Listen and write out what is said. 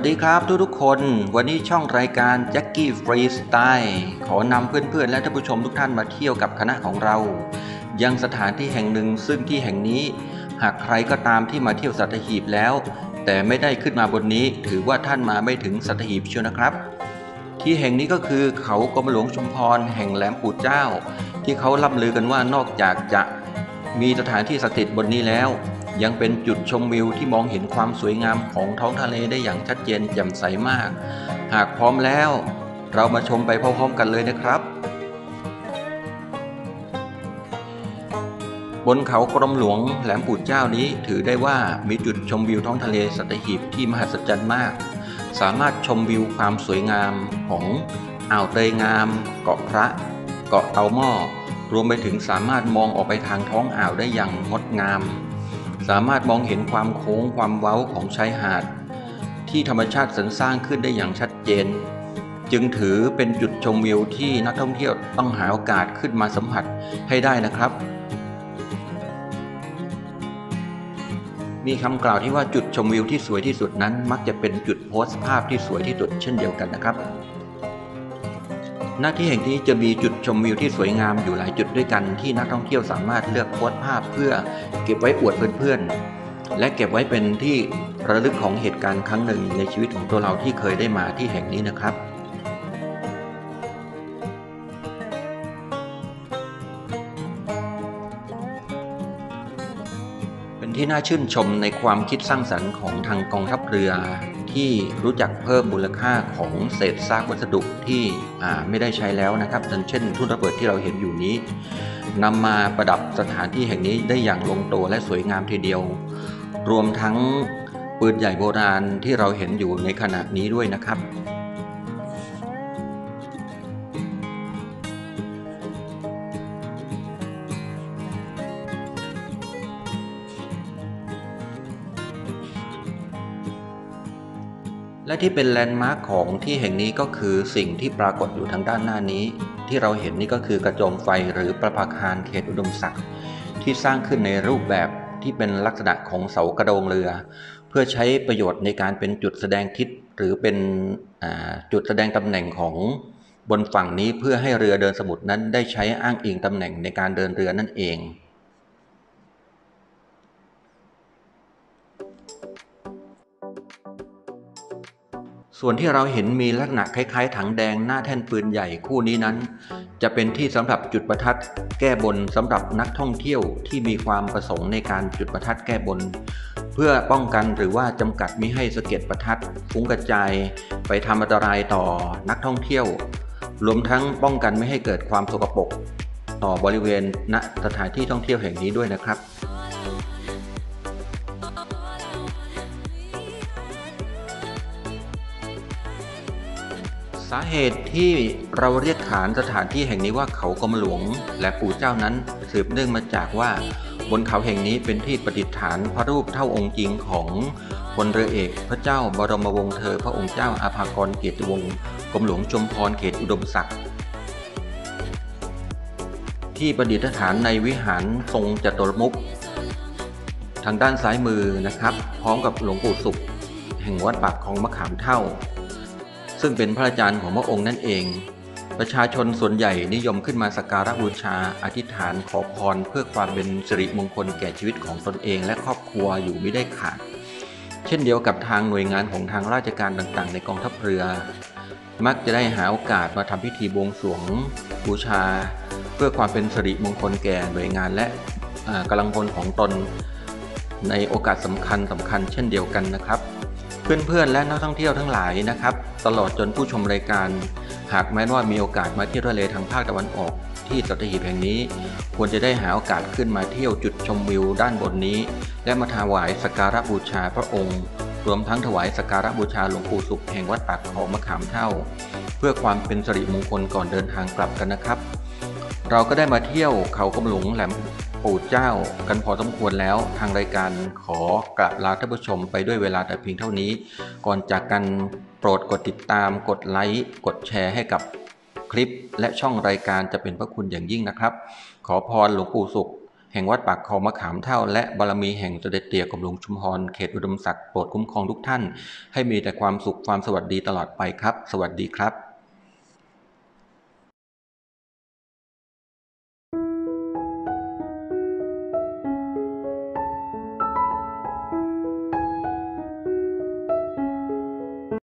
วัสดีครับทุกทุกๆคน วันนี้ช่องรายการแจ็คกี้ฟรีสไตล์ขอนำเพื่อนๆ และท่านผู้ชมทุกท่านมาเที่ยวกับคณะของเรา ยังสถานที่แห่งหนึ่งซึ่งที่แห่งนี้ หากใครก็ตามที่มาเที่ยวสัตหีบแล้ว แต่ไม่ได้ขึ้นมาบนนี้ ถือว่าท่านมาไม่ถึงสัตหีบเชียวนะครับ ที่แห่งนี้ก็คือเขากรมหลวงชุมพรแห่งแหลมปู่เจ้า ที่เขาล่ำลือกันว่านอกจากจะมีสถานที่สิทธิ์บนนี้แล้ว ยังเป็นจุดชมวิวที่มองเห็นความสวยงามของท้องทะเลได้อย่างชัดเจนแจ่มใสมาก หากพร้อมแล้ว เรามาชมไปพร้อมๆกันเลยนะครับ บนเขากรมหลวงแหลมปู่เจ้านี้ถือได้ว่ามีจุดชมวิวท้องทะเลสัตหีบที่มหัศจรรย์มาก สามารถชมวิวความสวยงามของอ่าวเตยงาม เกาะพระ เกาะเตาหม้อรวมไปถึงสามารถมองออกไปทางท้องอ่าวได้อย่างงดงาม สามารถมองเห็นความโค้งความเว้าของชายหาด ที่ธรรมชาติสรรสร้างขึ้นได้อย่างชัดเจน จึงถือเป็นจุดชมวิวที่นักท่องเที่ยวต้องหาโอกาสขึ้นมาสัมผัสให้ได้นะครับ มีคำกล่าวที่ว่าจุดชมวิวที่สวยที่สุดนั้น มักจะเป็นจุดโพสต์ภาพที่สวยที่สุดเช่นเดียวกันนะครับ หน้าที่แห่งนี้จะมีจุดชมวิวที่สวยงามอยู่หลายจุดด้วยกันที่นักท่องเที่ยวสามารถเลือกโพสภาพเพื่อเก็บไว้อวดเพื่อนๆ และเก็บไว้เป็นที่ระลึกของเหตุการณ์ครั้งหนึ่งในชีวิตของตัวเราที่เคยได้มาที่แห่งนี้นะครับ เป็นที่น่าชื่นชมในความคิดสร้างสรรค์ของทางกองทัพเรือ ที่รู้จักเพิ่มมูลค่าของเศษซากวัสดุที่ไม่ได้ใช้แล้วนะครับดังเช่นทุ่นระเบิดที่เราเห็นอยู่นี้นำมาประดับสถานที่แห่งนี้ได้อย่างลงตัวและสวยงามทีเดียว รวมทั้งปืนใหญ่โบราณที่เราเห็นอยู่ในขณะนี้ด้วยนะครับ และที่เป็นแลนด์มาร์คของที่แห่งนี้ก็คือสิ่งที่ปรากฏอยู่ทางด้านหน้านี้ ที่เราเห็นนี่ก็คือกระโจมไฟหรือประภาคารเขตอุดมศักดิ์ที่สร้างขึ้นในรูปแบบที่เป็นลักษณะของเสากระโดงเรือ เพื่อใช้ประโยชน์ในการเป็นจุดแสดงทิศหรือเป็นจุดแสดงตำแหน่งของบนฝั่งนี้เพื่อให้เรือเดินสมุทรนั้นได้ใช้อ้างอิงตำแหน่งในการเดินเรือนั่นเอง ส่วนที่เราเห็นมีลักษณะคล้ายๆ ถังแดงหน้าแท่นปืนใหญ่คู่นี้นั้น จะเป็นที่สำหรับจุดประทัดแก้บนสำหรับนักท่องเที่ยวที่มีความประสงค์ในการจุดประทัดแก้บน เพื่อป้องกันหรือว่าจำกัดมิให้สะเก็ดประทัดฟุ้งกระจายไปทำอันตรายต่อนักท่องเที่ยว รวมทั้งป้องกันไม่ให้เกิดความสกปรกต่อบริเวณณสถานที่ท่องเที่ยวแห่งนี้ด้วยนะครับ สาเหตุที่เราเรียกขานสถานที่แห่งนี้ว่าเขากรมหลวง และปู่เจ้านั้นสืบเนื่องมาจากว่า บนเขาแห่งนี้เป็นที่ประดิษฐานพระรูปเท่าองค์จริงของพลเรือเอกพระเจ้าบรมวงศ์เธอพระองค์เจ้าอาภากรเกียรติวงศ์กรมหลวงชุมพรเขตอุดมศักดิ์ที่ประดิษฐานในวิหารทรงจตุรมุขทางด้านซ้ายมือนะครับ พร้อมกับหลวงปู่สุข แห่งวัดปากของมะขามเท่า ซึ่งเป็นพระอาจารย์ของพระองค์นั่นเอง ประชาชนส่วนใหญ่นิยมขึ้นมาสักการะบูชา อธิษฐานขอพรเพื่อความเป็นสิริมงคลแก่ชีวิตของตนเองและครอบครัวอยู่ไม่ได้ขาด เช่นเดียวกับทางหน่วยงานของทางราชการต่างๆ ในกองทัพเรือ มักจะได้หาโอกาสมาทำพิธีบวงสรวงบูชา เพื่อความเป็นสิริมงคลแก่หน่วยงานและอ่ากำลังพลของตนในโอกาสสำคัญสำคัญเช่นเดียวกันนะครับ เพื่อนๆและนักท่องเที่ยวทั้งหลายนะครับ ตลอดจนผู้ชมรายการ หากแม้ว่ามีโอกาสมาเที่ยวทะเลทางภาคตะวันออก ที่สัตหีบแห่งนี้ ควรจะได้หาโอกาสขึ้นมาเที่ยวจุดชมวิวด้านบนนี้ และมาถวายสักการะบูชาพระองค์ รวมทั้งถวายสักการะบูชาหลวงปู่สุขแห่งวัดปากของมะขามเท่า เพื่อความเป็นสิริมงคลก่อนเดินทางกลับกันนะครับ เราก็ได้มาเที่ยวเขากำหลงแหลม ปู่เจ้ากันพอสมควรแล้วทางรายการขอกราบลาท่านผู้ชมไปด้วยเวลาแต่เพียงเท่านี้ ก่อนจากกันโปรดกดติดตามกดไลค์กดแชร์ให้กับคลิป และช่องรายการจะเป็นพระคุณอย่างยิ่งนะครับ ขอพรหลวงปู่สุข แห่งวัดปากคลองมะขามเท่า และบารมีแห่งเสด็จเตี่ยกรมหลวงชุมพรเขตอุดมศักดิ์โปรดคุ้มครองทุกท่าน ให้มีแต่ความสุขความสวัสดีตลอดไปครับ สวัสดีครับ